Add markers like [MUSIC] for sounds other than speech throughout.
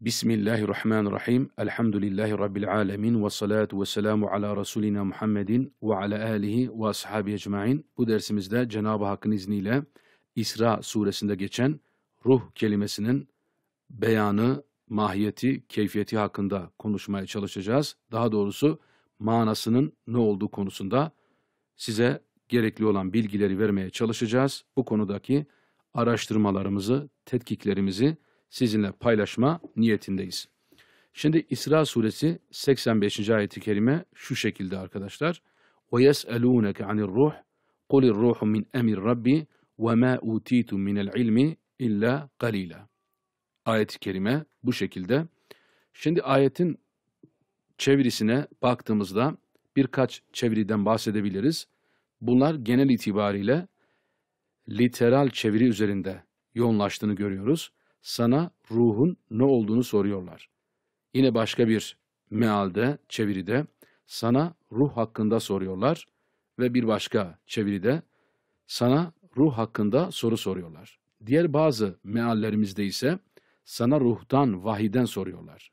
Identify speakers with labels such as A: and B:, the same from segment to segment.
A: Bismillahirrahmanirrahim. Elhamdülillahi Rabbil alemin. Ve salatu ve selamu ala Resulina Muhammedin ve ala alihi ve ashabi ecmain. Bu dersimizde Cenab-ı Hakk'ın izniyle İsra suresinde geçen ruh kelimesinin beyanı, mahiyeti, keyfiyeti hakkında konuşmaya çalışacağız. Daha doğrusu manasının ne olduğu konusunda size gerekli olan bilgileri vermeye çalışacağız. Bu konudaki araştırmalarımızı, tetkiklerimizi sizinle paylaşma niyetindeyiz. Şimdi İsra suresi 85. ayeti kerime şu şekilde arkadaşlar. وَيَسْأَلُونَكَ عَنِ الرُّحِ قُلِ الرُّحُ مِنْ اَمِرْ رَبِّي وَمَا اُوتِيتُم مِنَ الْعِلْمِ اِلَّا قَلِيلًا Ayet-i kerime bu şekilde. Şimdi ayetin çevirisine baktığımızda birkaç çeviriden bahsedebiliriz. Bunlar genel itibariyle literal çeviri üzerinde yoğunlaştığını görüyoruz sana ruhun ne olduğunu soruyorlar. Yine başka bir mealde, çeviride sana ruh hakkında soruyorlar ve bir başka çeviride sana ruh hakkında soru soruyorlar. Diğer bazı meallerimizde ise sana ruhtan, vahiden soruyorlar.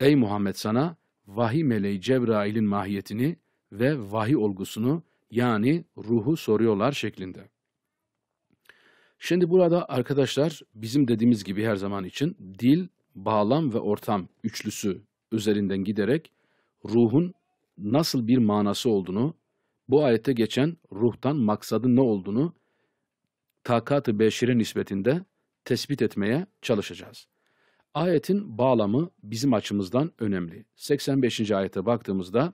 A: Ey Muhammed sana vahiy meleği Cebrail'in mahiyetini ve vahiy olgusunu yani ruhu soruyorlar şeklinde. Şimdi burada arkadaşlar bizim dediğimiz gibi her zaman için dil, bağlam ve ortam üçlüsü üzerinden giderek ruhun nasıl bir manası olduğunu, bu ayette geçen ruhtan maksadın ne olduğunu takat-ı beşire nispetinde tespit etmeye çalışacağız. Ayetin bağlamı bizim açımızdan önemli. 85. ayete baktığımızda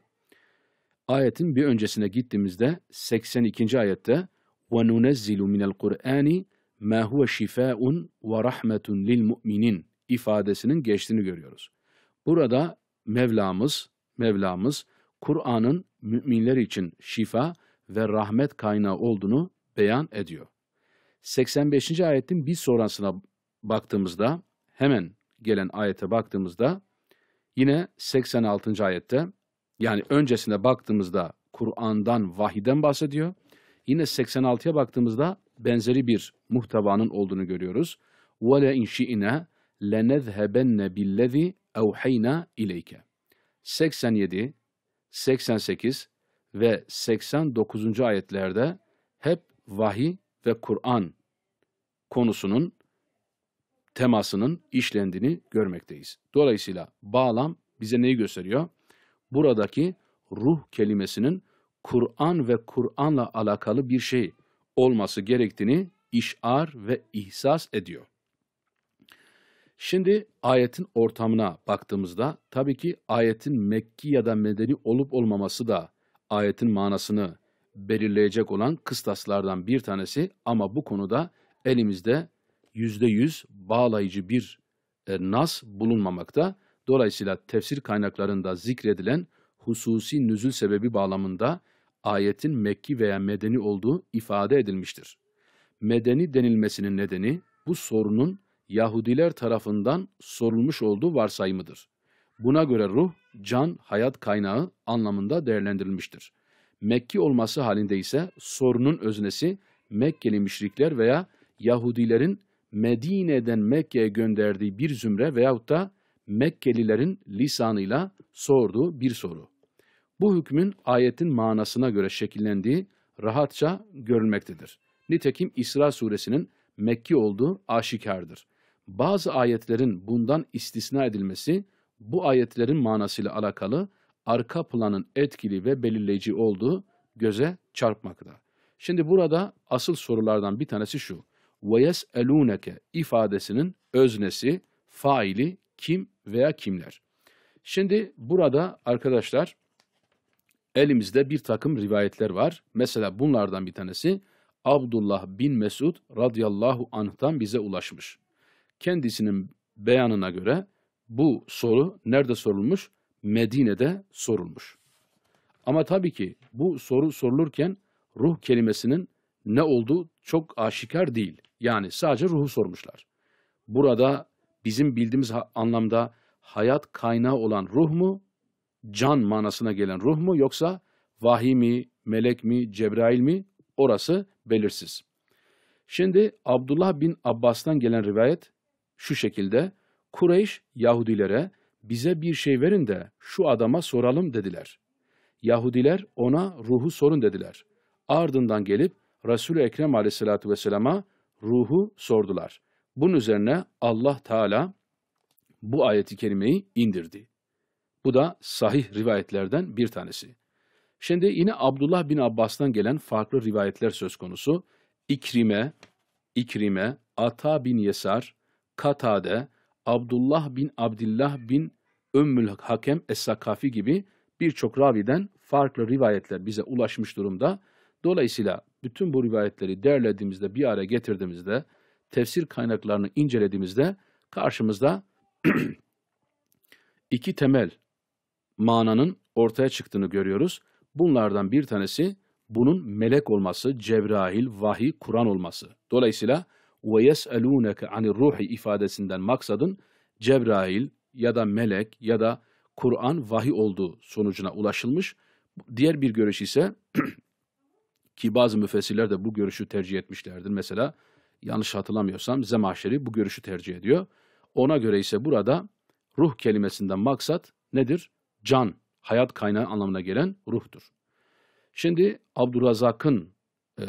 A: ayetin bir öncesine gittiğimizde 82. ayette وَنُنَزِّلُ مِنَ الْقُرْآنِ مَا هُوَ شِفَاءٌ وَرَحْمَةٌ لِلْمُؤْمِنِينَ ifadesinin geçtiğini görüyoruz. Burada Mevlamız, Mevlamız Kur'an'ın müminler için şifa ve rahmet kaynağı olduğunu beyan ediyor. 85. ayetin bir sonrasına baktığımızda, hemen gelen ayete baktığımızda, yine 86. ayette, yani öncesine baktığımızda Kur'an'dan, vahiden bahsediyor. Yine 86'ya baktığımızda benzeri bir muhtevanın olduğunu görüyoruz. وَلَا اِنْ شِئِنَا لَنَذْهَبَنَّ بِالَّذ۪ي اَوْحَيْنَا اِلَيْكَ 87, 88 ve 89. ayetlerde hep vahiy ve Kur'an konusunun temasının işlendiğini görmekteyiz. Dolayısıyla bağlam bize neyi gösteriyor? Buradaki ruh kelimesinin Kur'an ve Kur'an'la alakalı bir şey olması gerektiğini işar ve ihsas ediyor. Şimdi ayetin ortamına baktığımızda tabii ki ayetin Mekki ya da Medeni olup olmaması da ayetin manasını belirleyecek olan kıstaslardan bir tanesi ama bu konuda elimizde yüzde yüz bağlayıcı bir e, nas bulunmamakta. Dolayısıyla tefsir kaynaklarında zikredilen hususi nüzül sebebi bağlamında ayetin Mekki veya Medeni olduğu ifade edilmiştir. Medeni denilmesinin nedeni bu sorunun Yahudiler tarafından sorulmuş olduğu varsayımıdır. Buna göre ruh, can, hayat kaynağı anlamında değerlendirilmiştir. Mekki olması halinde ise sorunun öznesi Mekkeli müşrikler veya Yahudilerin Medine'den Mekke'ye gönderdiği bir zümre veyahut da Mekkelilerin lisanıyla sorduğu bir soru. Bu hükmün ayetin manasına göre şekillendiği rahatça görülmektedir. Nitekim İsra suresinin Mekki olduğu aşikardır. Bazı ayetlerin bundan istisna edilmesi bu ayetlerin manasıyla alakalı arka planın etkili ve belirleyici olduğu göze çarpmakta. Şimdi burada asıl sorulardan bir tanesi şu. وَيَسْأَلُونَكَ ifadesinin öznesi, faili kim veya kimler? Şimdi burada arkadaşlar elimizde bir takım rivayetler var. Mesela bunlardan bir tanesi Abdullah bin Mesud radıyallahu anh'tan bize ulaşmış. Kendisinin beyanına göre bu soru nerede sorulmuş? Medine'de sorulmuş. Ama tabii ki bu soru sorulurken ruh kelimesinin ne olduğu çok aşikar değil. Yani sadece ruhu sormuşlar. Burada bizim bildiğimiz anlamda hayat kaynağı olan ruh mu can manasına gelen ruh mu yoksa vahiy mi, melek mi, Cebrail mi orası belirsiz. Şimdi Abdullah bin Abbas'tan gelen rivayet şu şekilde Kureyş Yahudilere bize bir şey verin de şu adama soralım dediler. Yahudiler ona ruhu sorun dediler. Ardından gelip Resul-i Ekrem aleyhissalatü vesselama ruhu sordular. Bunun üzerine Allah Teala bu ayeti kerimeyi indirdi. Bu da sahih rivayetlerden bir tanesi. Şimdi yine Abdullah bin Abbas'tan gelen farklı rivayetler söz konusu. İkrime, İkrime, Ata bin Yesar, Katade, Abdullah bin Abdullah bin Ümmül Hakem Es-Sakafi gibi birçok raviden farklı rivayetler bize ulaşmış durumda. Dolayısıyla bütün bu rivayetleri derlediğimizde, bir araya getirdiğimizde, tefsir kaynaklarını incelediğimizde karşımızda [CLEARS THROAT] iki temel mananın ortaya çıktığını görüyoruz. Bunlardan bir tanesi bunun melek olması, Cebrail, vahiy, Kur'an olması. Dolayısıyla ve yeselûneke anir ruhi ifadesinden maksadın Cebrail ya da melek ya da Kur'an vahiy olduğu sonucuna ulaşılmış. Diğer bir görüş ise [CLEARS THROAT] ki bazı müfessirler de bu görüşü tercih etmişlerdir. Mesela yanlış hatırlamıyorsam Zemahşeri bu görüşü tercih ediyor. Ona göre ise burada ruh kelimesinden maksat nedir? Can, hayat kaynağı anlamına gelen ruhtur. Şimdi Abdurrazak'ın e,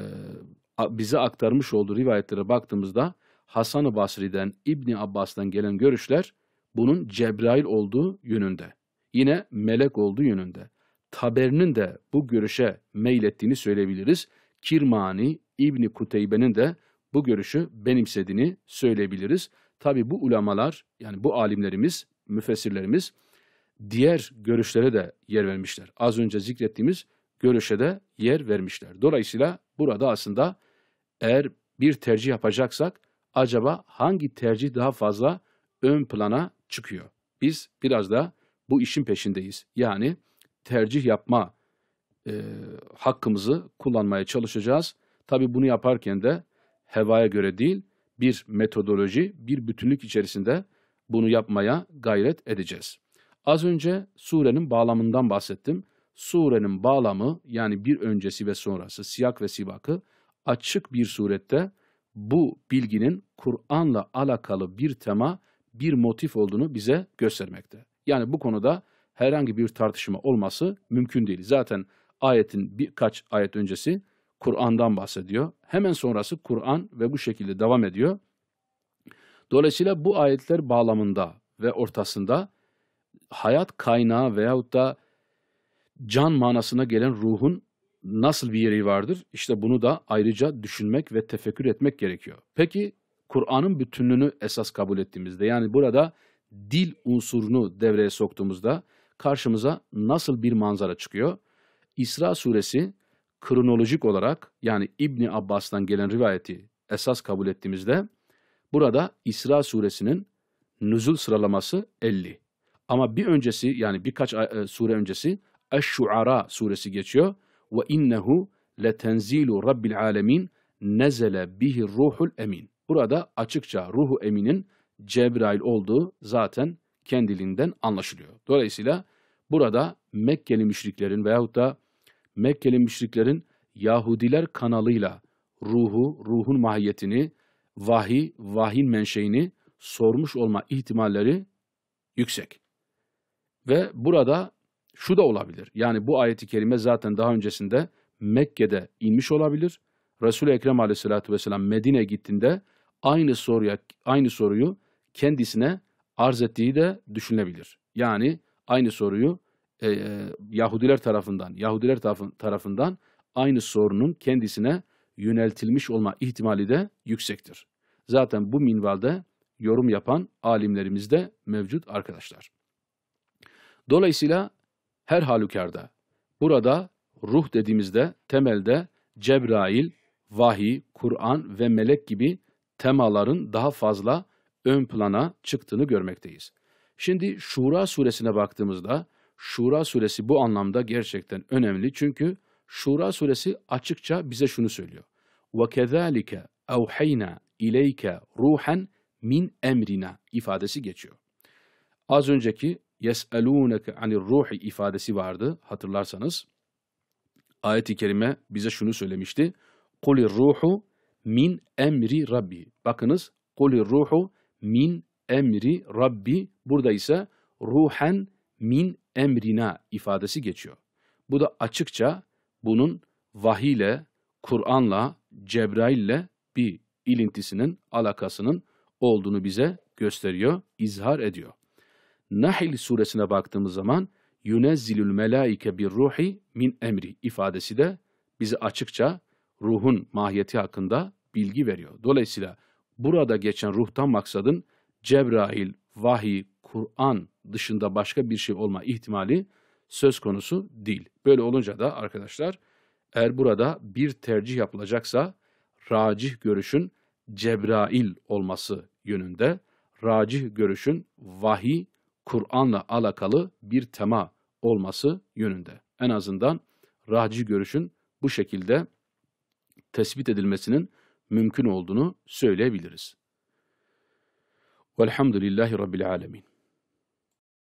A: bize aktarmış olduğu rivayetlere baktığımızda Hasan-ı Basri'den, İbni Abbas'tan gelen görüşler bunun Cebrail olduğu yönünde. Yine melek olduğu yönünde. Taber'in de bu görüşe meylettiğini söyleyebiliriz. Kirmani, İbni Kuteybe'nin de bu görüşü benimsediğini söyleyebiliriz. Tabi bu ulamalar yani bu alimlerimiz, müfessirlerimiz diğer görüşlere de yer vermişler. Az önce zikrettiğimiz görüşe de yer vermişler. Dolayısıyla burada aslında eğer bir tercih yapacaksak acaba hangi tercih daha fazla ön plana çıkıyor? Biz biraz da bu işin peşindeyiz. Yani tercih yapma e, hakkımızı kullanmaya çalışacağız. Tabi bunu yaparken de hevaya göre değil, bir metodoloji, bir bütünlük içerisinde bunu yapmaya gayret edeceğiz. Az önce surenin bağlamından bahsettim. Surenin bağlamı yani bir öncesi ve sonrası, siyak ve sibakı açık bir surette bu bilginin Kur'an'la alakalı bir tema, bir motif olduğunu bize göstermekte. Yani bu konuda herhangi bir tartışma olması mümkün değil. Zaten ayetin birkaç ayet öncesi Kur'an'dan bahsediyor. Hemen sonrası Kur'an ve bu şekilde devam ediyor. Dolayısıyla bu ayetler bağlamında ve ortasında hayat kaynağı veyahut da can manasına gelen ruhun nasıl bir yeri vardır? İşte bunu da ayrıca düşünmek ve tefekkür etmek gerekiyor. Peki Kur'an'ın bütünlüğünü esas kabul ettiğimizde yani burada dil unsurunu devreye soktuğumuzda karşımıza nasıl bir manzara çıkıyor? İsra suresi kronolojik olarak yani İbni Abbas'tan gelen rivayeti esas kabul ettiğimizde burada İsra suresinin nüzul sıralaması 50. Ama bir öncesi yani birkaç e, sure öncesi Eş-Şuara suresi geçiyor. Ve innehu letenzilu rabbil alemin nezele bihi ruhul emin. Burada açıkça ruhu eminin Cebrail olduğu zaten kendiliğinden anlaşılıyor. Dolayısıyla burada Mekkeli müşriklerin veyahut da Mekkeli müşriklerin Yahudiler kanalıyla ruhu, ruhun mahiyetini, vahiy, vahyin menşeini sormuş olma ihtimalleri yüksek. Ve burada şu da olabilir. Yani bu ayeti kerime zaten daha öncesinde Mekke'de inmiş olabilir. Resul-i Ekrem aleyhissalatü vesselam Medine gittiğinde aynı soruya aynı soruyu kendisine arz ettiği de düşünülebilir. Yani aynı soruyu e, e, Yahudiler tarafından, Yahudiler tarafından aynı sorunun kendisine yöneltilmiş olma ihtimali de yüksektir. Zaten bu minvalde yorum yapan alimlerimiz de mevcut arkadaşlar. Dolayısıyla her halükarda burada ruh dediğimizde temelde Cebrail, vahiy, Kur'an ve melek gibi temaların daha fazla ön plana çıktığını görmekteyiz. Şimdi Şura suresine baktığımızda Şura suresi bu anlamda gerçekten önemli çünkü Şura suresi açıkça bize şunu söylüyor. وَكَذَٰلِكَ اَوْحَيْنَا اِلَيْكَ ruhen min emrina ifadesi geçiyor. Az önceki yes'elûneke anir ruhi ifadesi vardı hatırlarsanız. Ayet-i kerime bize şunu söylemişti. Kulir ruhu min emri rabbi. Bakınız kulir ruhu min emri Rabbi burada ise ruhen min emrina ifadesi geçiyor. Bu da açıkça bunun vahiyle, Kur'an'la, Cebrail'le bir ilintisinin, alakasının olduğunu bize gösteriyor, izhar ediyor. Nahl suresine baktığımız zaman yunezzilül melaike bir ruhi min emri ifadesi de bize açıkça ruhun mahiyeti hakkında bilgi veriyor. Dolayısıyla burada geçen ruhtan maksadın Cebrail, vahiy, Kur'an dışında başka bir şey olma ihtimali söz konusu değil. Böyle olunca da arkadaşlar eğer burada bir tercih yapılacaksa racih görüşün Cebrail olması yönünde, racih görüşün vahiy, Kur'an'la alakalı bir tema olması yönünde. En azından racih görüşün bu şekilde tespit edilmesinin mümkün olduğunu söyleyebiliriz. Velhamdülillahi Rabbil Alemin.